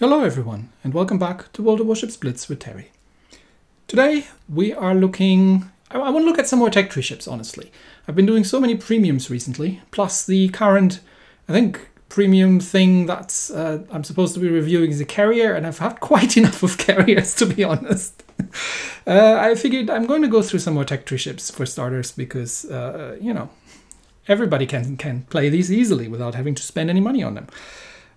Hello everyone and welcome back to World of Warships Blitz with Terry. Today we are looking, I, want to look at some more tech tree ships honestly. I've been doing so many premiums recently, plus the current, I think, premium thing that uh, I'm supposed to be reviewing is a carrier and I've had quite enough of carriers to be honest. uh, I figured I'm going to go through some more tech tree ships for starters because, uh, you know, everybody can, can play these easily without having to spend any money on them.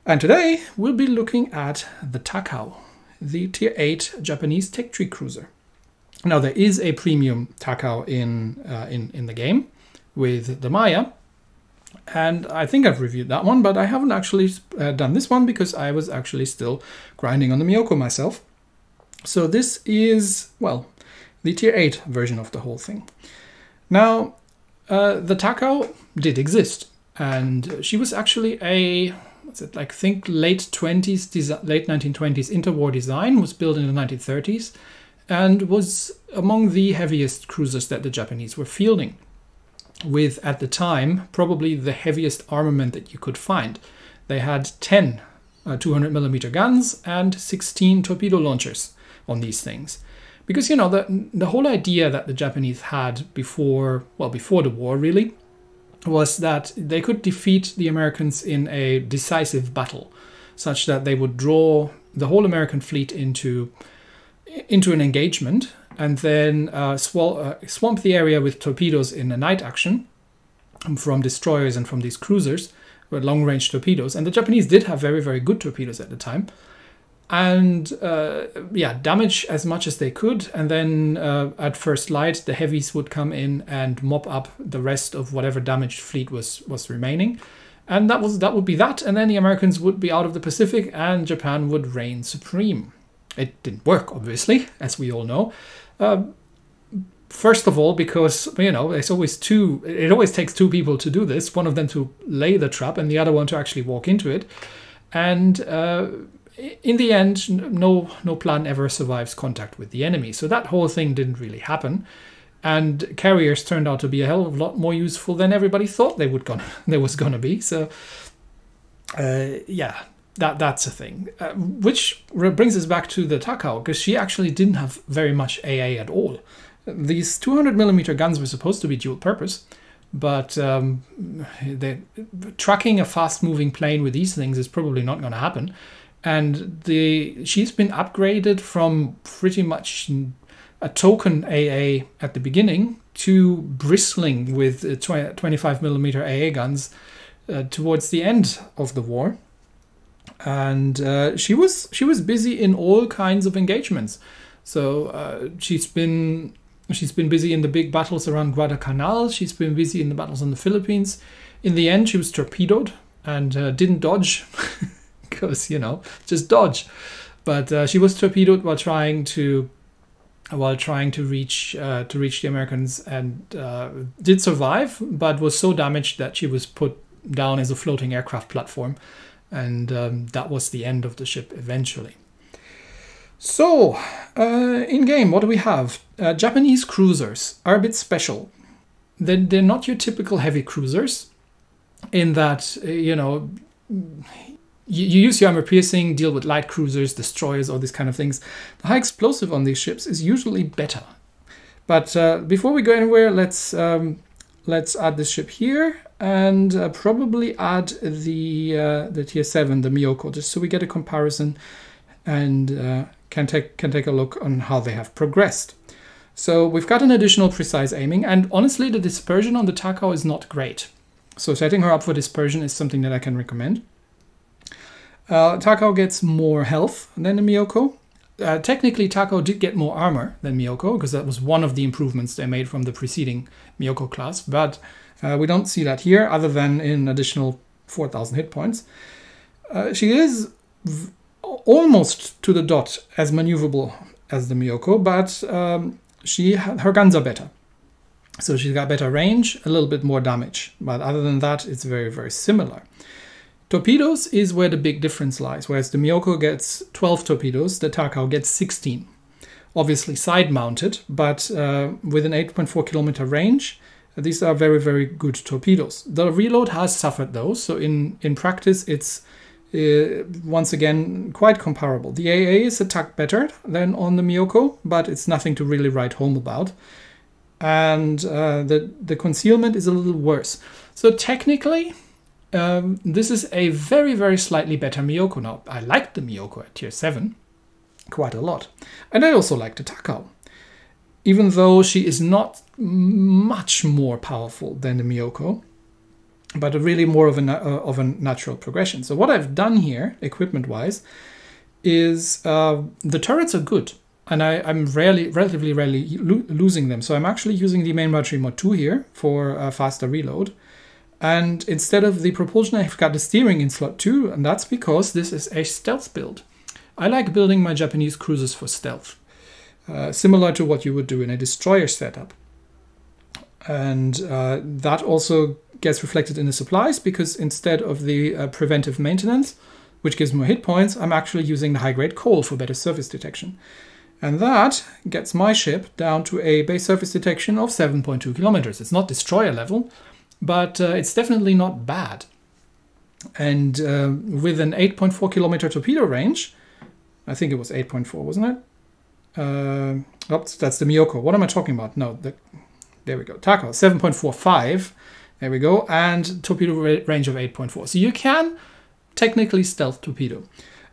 And today we'll be looking at the Takao, the Tier 8 Japanese tech tree cruiser. Now there is a premium Takao in, uh, in, in the game with the Maya, and I think I've reviewed that one, but I haven't actually uh, done this one because I was actually still grinding on the Myoko myself. So this is, well, the Tier 8 version of the whole thing. Now, uh, the Takao did exist, and she was actually a what's it like? Think late 20s late 1920s interwar design was built in the 1930s and was among the heaviest cruisers that the Japanese were fielding with at the time probably the heaviest armament that you could find. They had 10 uh, 200 millimeter guns and 16 torpedo launchers on these things. Because you know the the whole idea that the Japanese had before well before the war really was that they could defeat the Americans in a decisive battle, such that they would draw the whole American fleet into into an engagement and then uh, uh, swamp the area with torpedoes in a night action from destroyers and from these cruisers with long range torpedoes. And the Japanese did have very, very good torpedoes at the time and uh, yeah, damage as much as they could. And then uh, at first light, the heavies would come in and mop up the rest of whatever damaged fleet was was remaining. And that was that would be that. And then the Americans would be out of the Pacific, and Japan would reign supreme. It didn't work, obviously, as we all know. Uh, first of all, because you know, it's always two. It always takes two people to do this. One of them to lay the trap, and the other one to actually walk into it. And uh, in the end, no no plan ever survives contact with the enemy. So that whole thing didn't really happen, and carriers turned out to be a hell of a lot more useful than everybody thought they would gonna there was gonna be. So uh, yeah, that that's a thing. Uh, which brings us back to the Takao because she actually didn't have very much AA at all. These 200 millimeter guns were supposed to be dual purpose, but um, they, tracking a fast moving plane with these things is probably not going to happen and the she's been upgraded from pretty much a token AA at the beginning to bristling with 25 millimeter AA guns uh, towards the end of the war. And uh, she was she was busy in all kinds of engagements. So uh, she's been she's been busy in the big battles around Guadalcanal. She's been busy in the battles in the Philippines. In the end, she was torpedoed and uh, didn't dodge. because you know just dodge. But uh, she was torpedoed while trying to while trying to reach uh, to reach the Americans and uh, did survive, but was so damaged that she was put down as a floating aircraft platform, and um, that was the end of the ship eventually. So, uh, in game, what do we have? Uh, Japanese cruisers are a bit special. They're, they're not your typical heavy cruisers, in that uh, you know you, you use your armor piercing, deal with light cruisers, destroyers, all these kind of things. The high explosive on these ships is usually better. But uh, before we go anywhere, let's um, let's add this ship here and uh, probably add the uh, the tier seven, the Myoko, just so we get a comparison and uh, can take can take a look on how they have progressed. So we've got an additional precise aiming, and honestly, the dispersion on the Takao is not great. So setting her up for dispersion is something that I can recommend. Uh, gets more health than the Myoko. Uh, technically, Takao did get more armor than Myoko because that was one of the improvements they made from the preceding Myoko class, but uh, we don't see that here other than in additional 4,000 hit points. Uh, she is almost to the dot as maneuverable as the Myoko, but um, she her guns are better. So she's got better range, a little bit more damage, but other than that, it's very, very similar. Torpedoes is where the big difference lies. Whereas the Myoko gets 12 torpedoes, the Takao gets 16. Obviously side mounted, but uh, with an 8.4 kilometer range, these are very, very good torpedoes. The reload has suffered though, so in, in practice it's uh, once again, quite comparable. The AA is a tuck better than on the Myoko, but it's nothing to really write home about. And uh, the, the concealment is a little worse. So technically, um, this is a very, very slightly better Myoko Now, I like the Myoko at tier 7 quite a lot. And I also like the Takao. Even though she is not much more powerful than the Myoko, but really more of a, uh, of a natural progression. So what I've done here, equipment-wise, is uh, the turrets are good, and I, am rarely, relatively rarely lo losing them. So I'm actually using the main battery mod 2 here for a faster reload. And instead of the propulsion, I've got the steering in slot 2, and that's because this is a stealth build. I like building my Japanese cruisers for stealth, uh, similar to what you would do in a destroyer setup. And uh, that also gets reflected in the supplies because instead of the uh, preventive maintenance, which gives more hit points, I'm actually using the high-grade coal for better surface detection. And that gets my ship down to a base surface detection of 7.2 kilometers. It's not destroyer level, but uh, it's definitely not bad. And uh, with an 8.4 kilometer torpedo range, I think it was 8.4, wasn't it? Uh, oops, that's the Myoko. What am I talking about? No, the, there we go. Takao, 7.45 there we go. And torpedo range of 8.4. So you can technically stealth torpedo.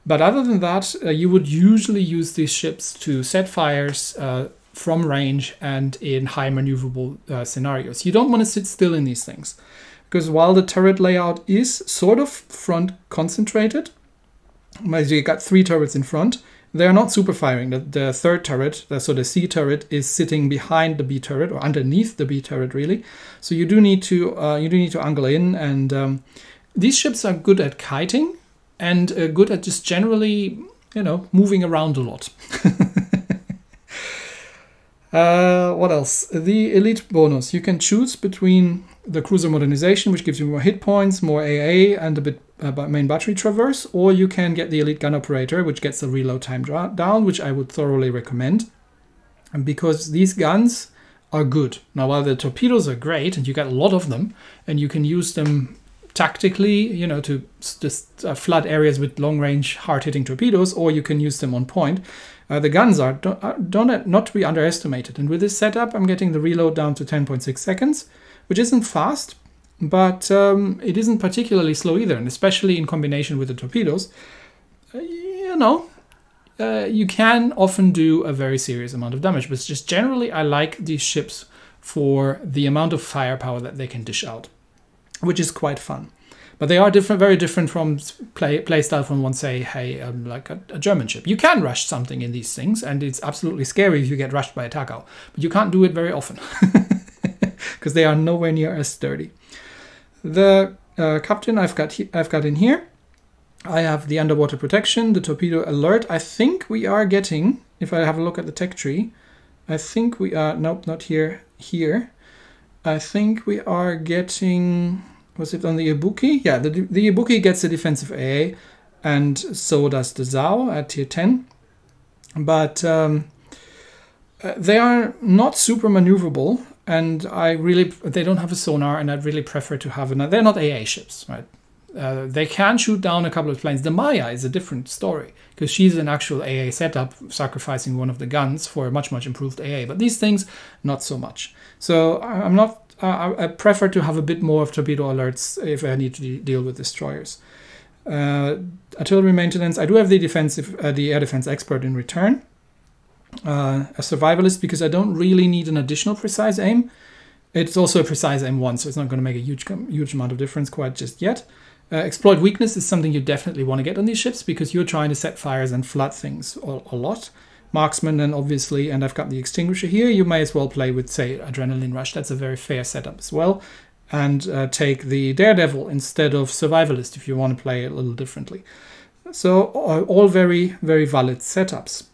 But other than that, uh, you would usually use these ships to set fires uh, from range and in high maneuverable uh, scenarios. You don't want to sit still in these things. Because while the turret layout is sort of front concentrated, you got three turrets in front, they are not super firing. The, the third turret, so the C turret, is sitting behind the B turret or underneath the B turret, really. So you do need to uh, you do need to angle in, and um, these ships are good at kiting and uh, good at just generally, you know, moving around a lot. uh, what else? The elite bonus. You can choose between the cruiser modernization, which gives you more hit points, more AA, and a bit uh, main battery traverse, or you can get the elite gun operator, which gets the reload time down, which I would thoroughly recommend. Because these guns are good. Now, while the torpedoes are great, and you get a lot of them, and you can use them tactically, you know, to just uh, flood areas with long-range, hard-hitting torpedoes, or you can use them on point. Uh, the guns are don't, uh, don't, not to be underestimated. And with this setup, I'm getting the reload down to 10.6 seconds, which isn't fast, but um, it isn't particularly slow either, and especially in combination with the torpedoes, uh, you know, uh, you can often do a very serious amount of damage. But just generally, I like these ships for the amount of firepower that they can dish out, which is quite fun. But they are different, very different from play playstyle from one, say, hey, um, like a, a, German ship. You can rush something in these things, and it's absolutely scary if you get rushed by a Takao, but you can't do it very often because they are nowhere near as sturdy. The uh, captain I've got I've got in here. I have the underwater protection, the torpedo alert. I think we are getting, if I have a look at the tech tree, I think we are, nope, not here, here. I think we are getting, was it on the Ibuki? Yeah, the, the Ibuki gets a defensive AA, and so does the Zao at tier 10. But um, uh, they are not super maneuverable, and I really they don't have a sonar, and I'd really prefer to have another. They're not AA ships, right? Uh, they can shoot down a couple of planes. The Maya is a different story because she's an actual AA setup, sacrificing one of the guns for a much much improved AA. But these things, not so much. So I'm not. Uh, I prefer to have a bit more of torpedo alerts if I need to de deal with destroyers. Uh, artillery maintenance. I do have the defensive, uh, the air defense expert in return uh, a survivalist because I don't really need an additional precise aim. It's also a precise aim one, so it's not going to make a huge huge amount of difference quite just yet. Uh, exploit weakness is something you definitely want to get on these ships because you're trying to set fires and flood things a, a lot. Marksman then obviously, and I've got the extinguisher here. You may as well play with say adrenaline rush. That's a very fair setup as well. And uh, take the daredevil instead of survivalist if you want to play a little differently. So all very very valid setups.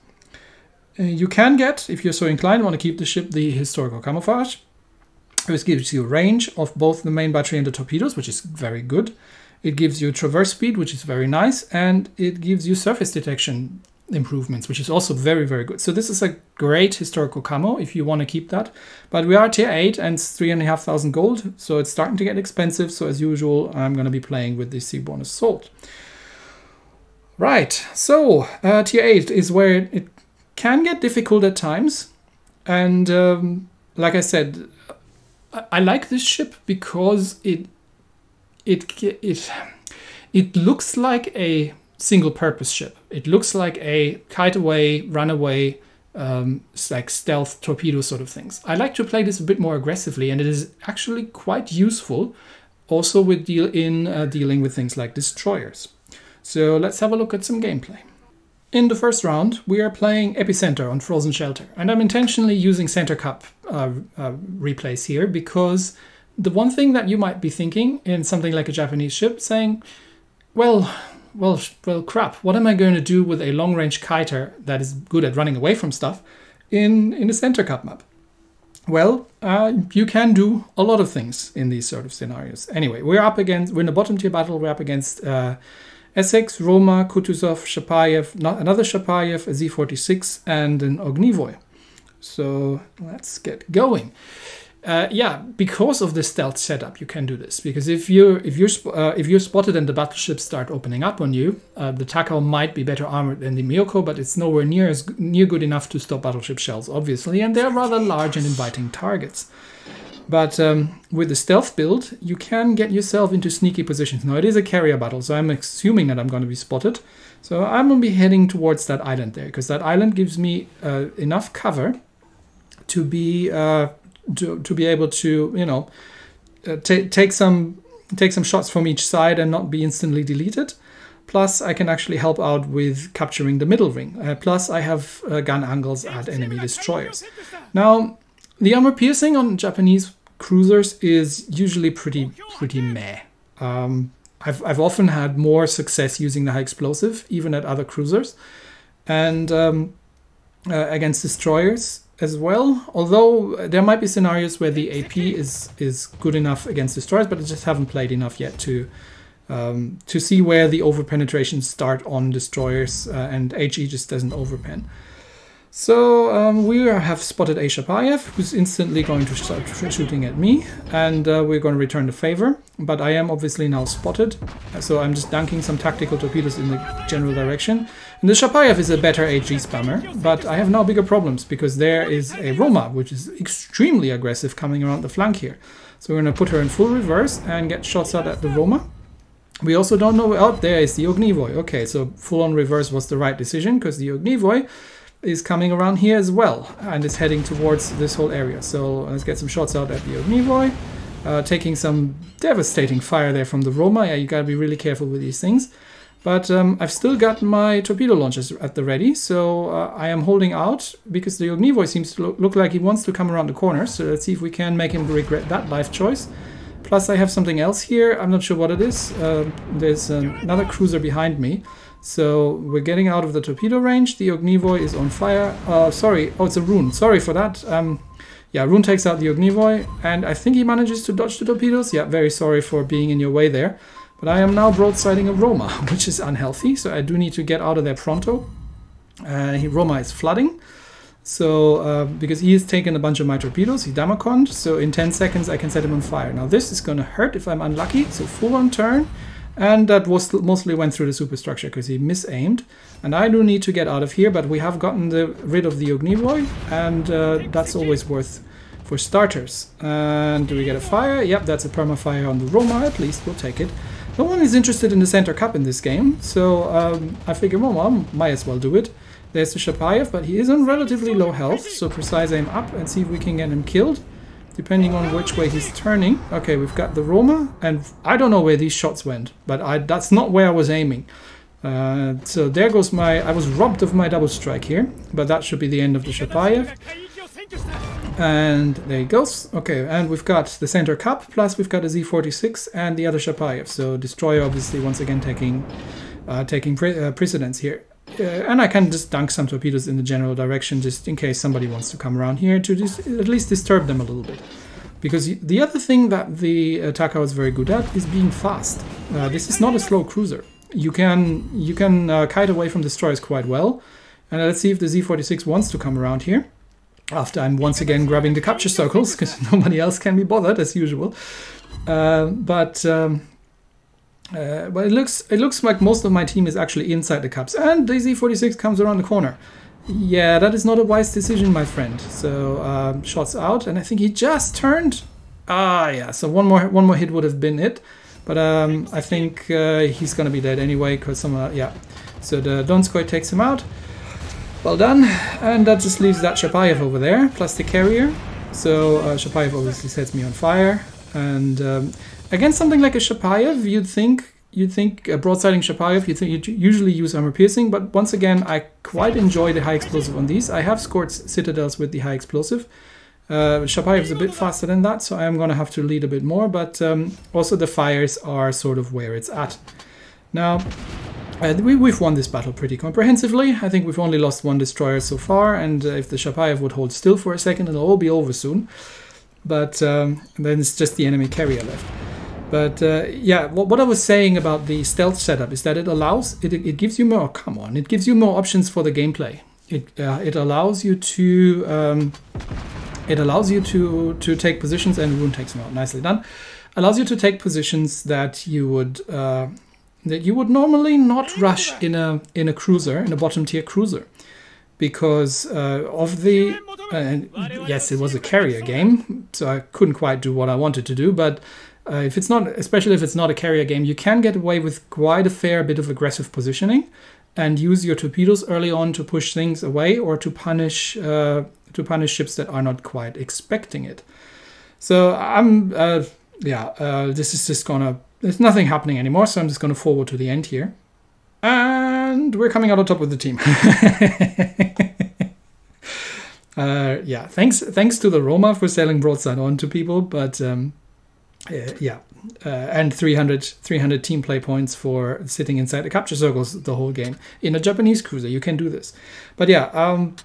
Uh, you can get, if you're so inclined, want to keep the ship the historical camouflage. This gives you range of both the main battery and the torpedoes, which is very good. It gives you traverse speed, which is very nice, and it gives you surface detection improvements, which is also very, very good. So this is a great historical camo if you want to keep that. But we are tier 8 and it's 3,500 gold, so it's starting to get expensive. So as usual, I'm going to be playing with the C bonus salt. Right, so uh, tier 8 is where it can get difficult at times. And um, like I said, I, I like this ship because it it it it looks like a single purpose ship. It looks like a kite away, run away, um, like stealth torpedo sort of things. I like to play this a bit more aggressively, and it is actually quite useful also with deal in uh, dealing with things like destroyers. So let's have a look at some gameplay. In the first round, we are playing Epicenter on Frozen Shelter, and I'm intentionally using Center Cup uh, uh, replays here because the one thing that you might be thinking in something like a Japanese ship, saying, well, well, well, crap, what am I going to do with a long-range kiter that is good at running away from stuff in, in a Center Cup map? Well, uh, you can do a lot of things in these sort of scenarios. Anyway, we're up against, we're in a bottom tier battle, we're up against uh, Essex, Roma, Kutuzov, Chapayev, another Chapayev, a Z46, and an Ognevoi. So let's get going. Uh, yeah, because of the stealth setup, you can do this. Because if you're if you're uh, if you're spotted and the battleships start opening up on you, uh, the Takao might be better armored than the Myoko, but it's nowhere near as near good enough to stop battleship shells, obviously, and they're rather large and inviting targets. But um, with the stealth build, you can get yourself into sneaky positions. Now it is a carrier battle, so I'm assuming that I'm going to be spotted. So I'm going to be heading towards that island there, because that island gives me uh, enough cover to be uh, to, to be able to you know uh, take some take some shots from each side and not be instantly deleted. Plus, I can actually help out with capturing the middle ring. Uh, plus, I have uh, gun angles at enemy destroyers. Now, the armor piercing on Japanese cruisers is usually pretty pretty meh. Um, I've, I've often had more success using the high explosive, even at other cruisers, and um, uh, against destroyers as well. Although there might be scenarios where the AP is is good enough against destroyers, but I just haven't played enough yet to um, to see where the over penetrations start on destroyers, uh, and HE just doesn't overpen. So um, we have spotted a Chapayev, who's instantly going to start shooting at me, and uh, we're going to return the favor. But I am obviously now spotted, so I'm just dunking some tactical torpedoes in the general direction. And the Chapayev is a better HE spammer, but I have now bigger problems because there is a Roma, which is extremely aggressive coming around the flank here. So we're going to put her in full reverse and get shots out at the Roma. We also don't know, oh, there is the Ognevoi. Okay, so full on reverse was the right decision because the Ognevoi is coming around here as well and is heading towards this whole area. So let's get some shots out at the Ognevoi. Uh, taking some devastating fire there from the Roma. Yeah, you gotta be really careful with these things. But um, I've still got my torpedo launchers at the ready, so uh, I am holding out because the Ognevoi seems to look, like he wants to come around the corner. So let's see if we can make him regret that life choice. Plus I have something else here, I'm not sure what it is. Uh, there's another cruiser behind me. So we're getting out of the torpedo range. The Ognevoi is on fire. Uh, sorry, oh, it's a rune. Sorry for that. Um, yeah, Rune takes out the Ognevoi, and I think he manages to dodge the torpedoes. Yeah, very sorry for being in your way there. But I am now broadsiding a Roma, which is unhealthy, so I do need to get out of there pronto. Uh, Roma is flooding, so uh, because he has taken a bunch of my torpedoes, he damaconed, so in 10 seconds I can set him on fire. Now this is going to hurt if I'm unlucky, so full on turn. And that was mostly went through the superstructure because he misaimed. And I do need to get out of here, but we have gotten the, rid of the Ognevoi, and uh, that's always worth for starters. And do we get a fire? Yep, that's a perma fire on the Roma, at least we'll take it. No one is interested in the center cup in this game, so um, I figure, well, well, might as well do it. There's the Chapayev, but he is on relatively low health, so precise aim up and see if we can get him killed depending on which way he's turning. Okay, we've got the Roma, and I don't know where these shots went, but I, that's not where I was aiming. Uh, so there goes my... I was robbed of my double strike here, but that should be the end of the Chapayev. And there he goes. Okay, and we've got the center cup, plus we've got a Z46 and the other Chapayev. So Destroyer obviously once again taking uh, taking pre uh, precedence here. Uh, and I can just dunk some torpedoes in the general direction just in case somebody wants to come around here to at least disturb them a little bit. Because the other thing that the Takao is very good at is being fast. Uh, this is not a slow cruiser. You can you can uh, kite away from destroyers quite well. And let's see if the Z46 wants to come around here. After I'm once again grabbing the capture circles, because nobody else can be bothered as usual. Uh, but um, Uh, but it looks it looks like most of my team is actually inside the cups. And DZ46 comes around the corner. Yeah, that is not a wise decision, my friend. So um, shots out, and I think he just turned. Ah, yeah. So one more one more hit would have been it, but um, I think uh, he's gonna be dead anyway because someone. Yeah. So the Donskoy takes him out. Well done, and that just leaves that Chapayev over there plus the carrier. So uh, Chapayev obviously sets me on fire, and um, against something like a Chapayev, you'd think you'd think a broadsiding Chapayev, you think you'd usually use armor piercing, but once again, I quite enjoy the high explosive on these. I have scored citadels with the high explosive. Uh, Chapayev is a bit faster than that, so I am going to have to lead a bit more, but um, also the fires are sort of where it's at. Now, uh, we, have won this battle pretty comprehensively. I think we've only lost one destroyer so far, and uh, if the Chapayev would hold still for a second, it'll all be over soon. But um, then it's just the enemy carrier left. But uh, yeah, what, what, I was saying about the stealth setup is that it allows, it, it gives you more, come on, it gives you more options for the gameplay. It, uh, it allows you to, um, it allows you to, to take positions, and Rune takes them out, nicely done. Allows you to take positions that you would, uh, that you would normally not rush in a, in a cruiser, in a bottom tier cruiser. Because uh, of the, uh, yes, it was a carrier game, so I couldn't quite do what I wanted to do, but uh, if it's not, especially if it's not a carrier game, you can get away with quite a fair bit of aggressive positioning, and use your torpedoes early on to push things away or to punish uh, to punish ships that are not quite expecting it. So I'm, uh, yeah, uh, this is just gonna. There's nothing happening anymore, so I'm just gonna forward to the end here, and we're coming out on top with the team. Uh, yeah, thanks thanks to the Roma for selling broadside on to people, but um, uh, yeah, uh, and 300, 300 team play points for sitting inside the capture circles the whole game. In a Japanese cruiser, you can do this. But yeah, um,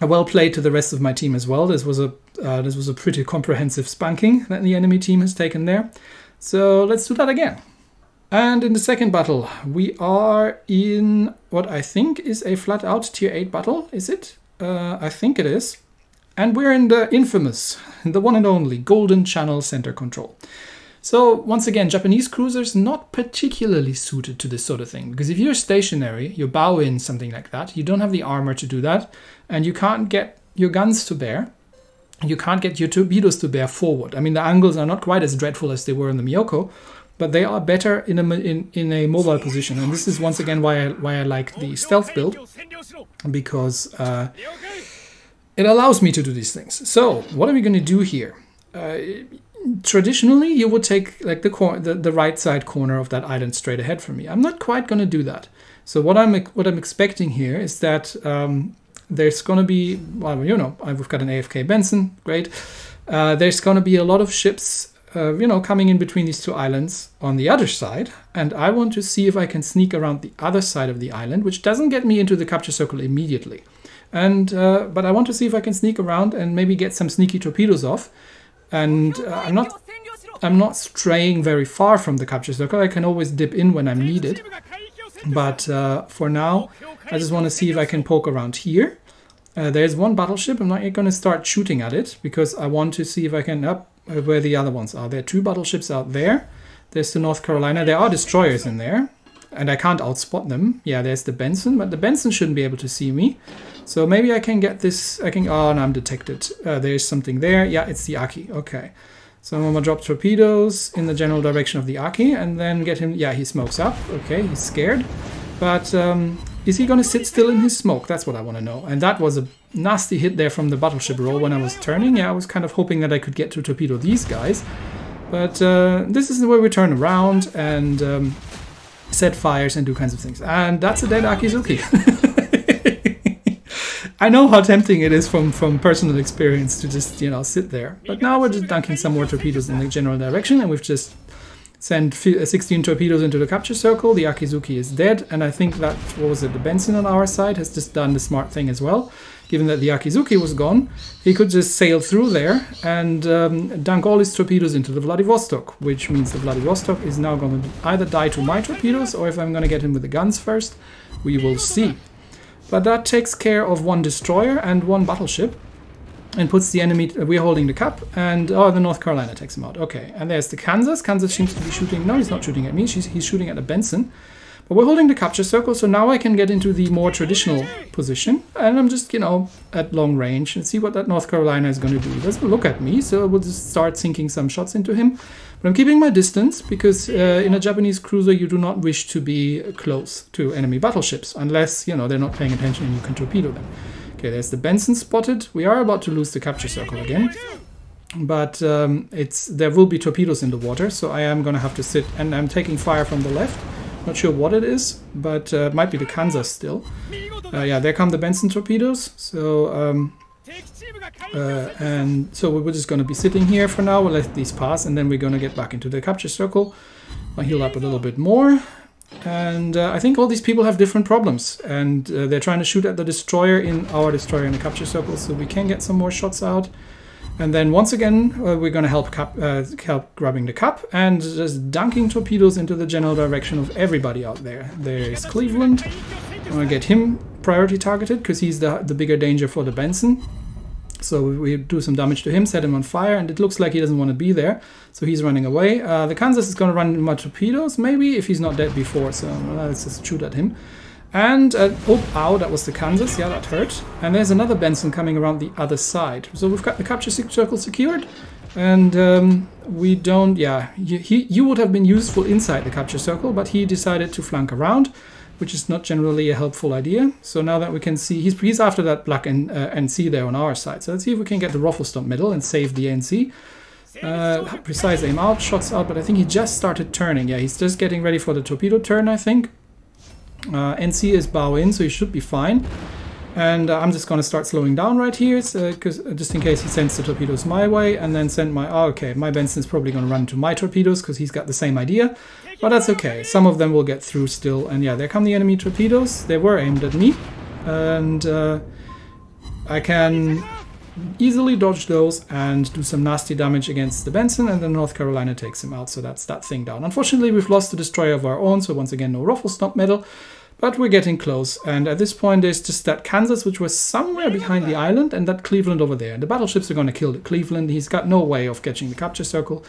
well played to the rest of my team as well. This was a uh, this was a pretty comprehensive spanking that the enemy team has taken there. So let's do that again. And in the second battle, we are in what I think is a flat out tier 8 battle, is it? Uh, I think it is. And we're in the infamous, the one and only Golden Channel Center Control. So once again, Japanese cruisers not particularly suited to this sort of thing because if you're stationary, you bow in something like that, you don't have the armor to do that, and you can't get your guns to bear. You can't get your torpedoes to bear forward. I mean, the angles are not quite as dreadful as they were in the Myoko, but they are better in a in, in a mobile position. And this is once again why I why I like the stealth build because. Uh, it allows me to do these things. So what are we going to do here? Uh, traditionally, you would take like the, the the right side corner of that island straight ahead from me. I'm not quite going to do that. So what I'm what I'm expecting here is that um, there's going to be well, you know, we've got an AFK Benson, great. Uh, there's going to be a lot of ships, uh, you know, coming in between these two islands on the other side, and I want to see if I can sneak around the other side of the island, which doesn't get me into the capture circle immediately. And uh, but I want to see if I can sneak around and maybe get some sneaky torpedoes off. And uh, I'm not I'm not straying very far from the capture circle. I can always dip in when I'm needed. But uh, for now, I just want to see if I can poke around here. Uh, there's one battleship. I'm not going to start shooting at it because I want to see if I can up uh, where the other ones are. There are two battleships out there. There's the North Carolina. There are destroyers in there and I can't outspot them. Yeah, there's the Benson, but the Benson shouldn't be able to see me. So maybe I can get this, I can, oh, no, I'm detected. Uh, there's something there. Yeah, it's the Aki, okay. So I'm gonna drop torpedoes in the general direction of the Aki and then get him, yeah, he smokes up. Okay, he's scared. But um, is he gonna sit still in his smoke? That's what I wanna know. And that was a nasty hit there from the battleship roll when I was turning. Yeah, I was kind of hoping that I could get to torpedo these guys. But uh, this is the way we turn around and um, set fires and do kinds of things. And that's a dead Akizuki. I know how tempting it is from, from personal experience to just, you know, sit there. But now we're just dunking some more torpedoes in the general direction and we've just sent 16 torpedoes into the capture circle. The Akizuki is dead and I think that, what was it, the Benson on our side has just done the smart thing as well given that the Akizuki was gone, he could just sail through there and um, dunk all his torpedoes into the Vladivostok, which means the Vladivostok is now going to either die to my torpedoes or if I'm going to get him with the guns first, we will see. But that takes care of one destroyer and one battleship. and puts the enemy, uh, we're holding the cup, and oh, the North Carolina takes him out. Okay, and there's the Kansas. Kansas seems to be shooting, no, he's not shooting at me, She's, he's shooting at the Benson. We're holding the capture circle, so now I can get into the more traditional position, and I'm just, you know, at long range and see what that North Carolina is going to do. He doesn't look at me, so we'll just start sinking some shots into him. But I'm keeping my distance, because uh, in a Japanese cruiser you do not wish to be close to enemy battleships, unless, you know, they're not paying attention and you can torpedo them. Okay, there's the Benson spotted. We are about to lose the capture circle again. But um, it's there will be torpedoes in the water, so I am going to have to sit, and I'm taking fire from the left. Not sure what it is, but uh, might be the Kansas still. Uh, yeah, there come the Benson torpedoes. So, um, uh, and so we're just going to be sitting here for now. We'll let these pass, and then we're going to get back into the capture circle. I'll heal up a little bit more. And uh, I think all these people have different problems, and uh, they're trying to shoot at the destroyer in our destroyer in the capture circle, so we can get some more shots out. And then once again, uh, we're going to help cap, uh, help grabbing the cup and just dunking torpedoes into the general direction of everybody out there. There is Cleveland. I'm going to get him priority targeted because he's the, the bigger danger for the Benson. So we do some damage to him, set him on fire, and it looks like he doesn't want to be there. So he's running away. Uh, the Kansas is going to run my torpedoes, maybe, if he's not dead before. So let's just shoot at him. And, uh, oh, ow, that was the Kansas. Yeah, that hurt. And there's another Benson coming around the other side. So we've got the capture circle secured. And um, we don't, yeah, he, you would have been useful inside the capture circle, but he decided to flank around which is not generally a helpful idea. So now that we can see, he's, he's after that black N, uh, NC there on our side. So let's see if we can get the ruffle stomp middle and save the NC. Uh, precise aim out, shots out, but I think he just started turning. Yeah, he's just getting ready for the torpedo turn, I think. Uh, NC is bow in, so he should be fine. And uh, I'm just going to start slowing down right here, because uh, just in case he sends the torpedoes my way, and then send my... Oh, okay, my Benson's probably going to run into my torpedoes, because he's got the same idea. But that's okay. Some of them will get through still. And yeah, there come the enemy torpedoes. They were aimed at me. And uh, I can easily dodge those and do some nasty damage against the Benson and then North Carolina takes him out. So that's that thing down. Unfortunately, we've lost the destroyer of our own. So once again, no ruffle stomp medal. But we're getting close, and at this point there's just that Kansas, which was somewhere behind the island, and that Cleveland over there. The battleships are going to kill the Cleveland. He's got no way of catching the capture circle.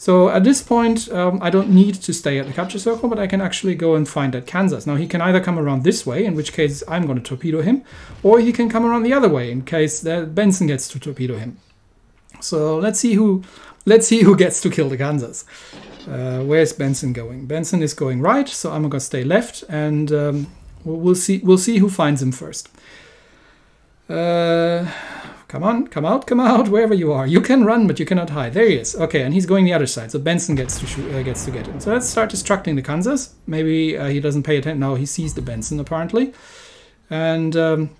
So at this point, um, I don't need to stay at the capture circle, but I can actually go and find that Kansas. Now he can either come around this way, in which case I'm going to torpedo him, or he can come around the other way, in case Benson gets to torpedo him. So let's see who let's see who gets to kill the Kansas. Uh, where's Benson going? Benson is going right, so I'm going to stay left, and um, we'll see we'll see who finds him first. Uh, Come on, come out, come out, wherever you are. You can run, but you cannot hide. There he is. Okay, and he's going the other side, so Benson gets to shoot, uh, gets to get him. So let's start distracting the Kansas. Maybe uh, he doesn't pay attention. No, he sees the Benson apparently, and um,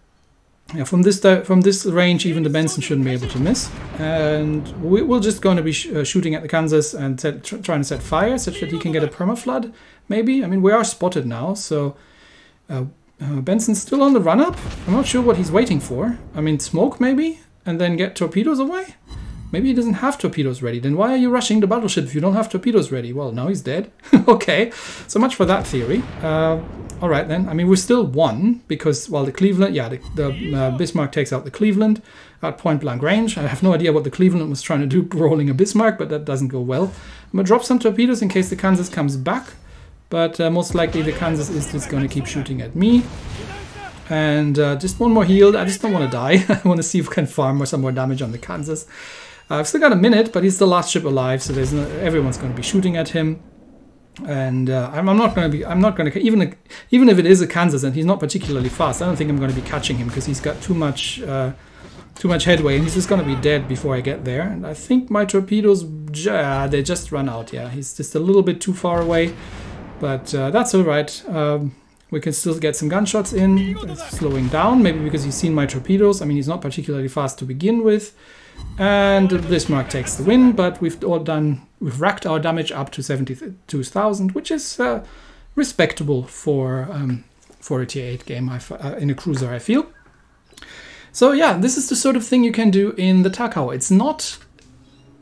yeah, from this from this range, even the Benson shouldn't be able to miss. And we, are just going to be sh uh, shooting at the Kansas and tr trying to set fire, such that he can get a perma flood. Maybe. I mean, we are spotted now, so. Uh, uh, Benson's still on the run-up. I'm not sure what he's waiting for. I mean, smoke maybe? And then get torpedoes away? Maybe he doesn't have torpedoes ready. Then why are you rushing the battleship if you don't have torpedoes ready? Well, now he's dead. okay, so much for that theory. Uh, all right then. I mean, we're still one because, well, the Cleveland, yeah, the, the uh, Bismarck takes out the Cleveland at point blank range. I have no idea what the Cleveland was trying to do rolling a Bismarck, but that doesn't go well. I'm gonna drop some torpedoes in case the Kansas comes back but uh, most likely the Kansas is just going to keep shooting at me. And uh, just one more heal. I just don't want to die. I want to see if we can farm some more damage on the Kansas. Uh, I've still got a minute, but he's the last ship alive, so there's no, everyone's going to be shooting at him. And uh, I'm, I'm, not going to be. I'm not going to even even if it is a Kansas and he's not particularly fast. I don't think I'm going to be catching him because he's got too much uh, too much headway, and he's just going to be dead before I get there. And I think my torpedoes, uh, they just run out. Yeah, he's just a little bit too far away. But uh, that's alright. Um, we can still get some gunshots in. It's slowing down, maybe because he's seen my torpedoes. I mean, he's not particularly fast to begin with. And Bismarck takes the win, but we've all done, we've racked our damage up to 72,000, which is uh, respectable for um, for a tier 8 game uh, in a cruiser, I feel. So yeah, this is the sort of thing you can do in the Takao. It's not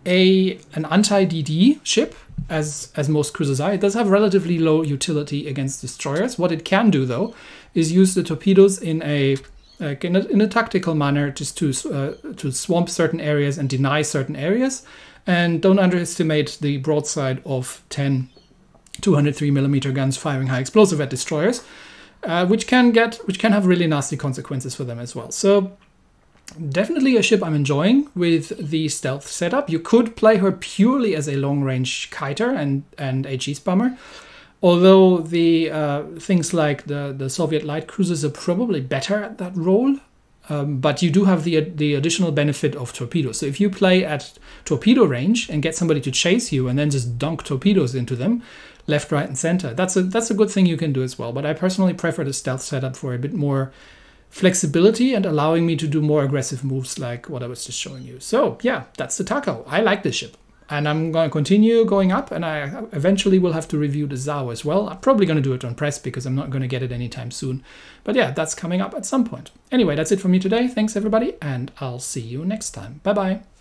a an anti-DD ship, as, as most cruisers are. It does have relatively low utility against destroyers. What it can do, though, is use the torpedoes in a like in a, in a tactical manner, just to uh, to swamp certain areas and deny certain areas. And don't underestimate the broadside of 10 203 millimeter guns firing high explosive at destroyers, uh, which can get which can have really nasty consequences for them as well. So definitely a ship I'm enjoying with the stealth setup. You could play her purely as a long range kiter and and HE bomber. Although the uh, things like the, the Soviet light cruisers are probably better at that role, um, but you do have the the additional benefit of torpedoes. So if you play at torpedo range and get somebody to chase you and then just dunk torpedoes into them, left, right, and center, that's a that's a good thing you can do as well. But I personally prefer the stealth setup for a bit more flexibility and allowing me to do more aggressive moves like what I was just showing you. So yeah, that's the Taco. I like this ship and I'm going to continue going up and I eventually will have to review the Zao as well. I'm probably going to do it on press because I'm not going to get it anytime soon. But yeah, that's coming up at some point. Anyway, that's it for me today. Thanks everybody and I'll see you next time. Bye bye.